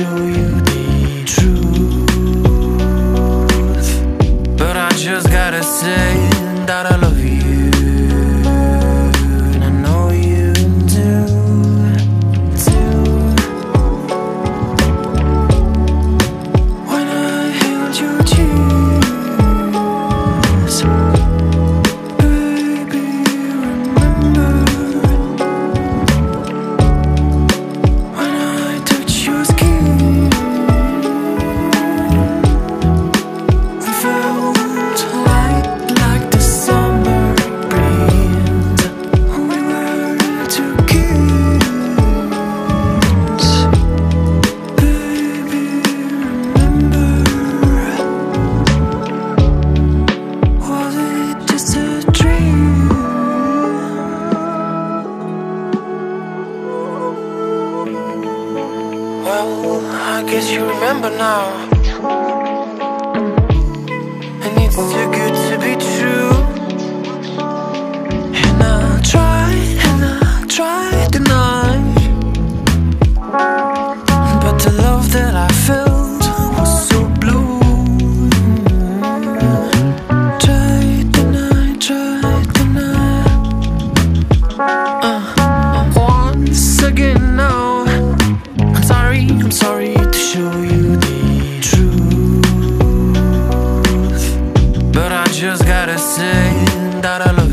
show you the truth. But I just gotta say that I love you. And I know you do, too. When I held you too. Well, I guess you remember now And it's too good to be true And I try, and I try. and I gotta say that I love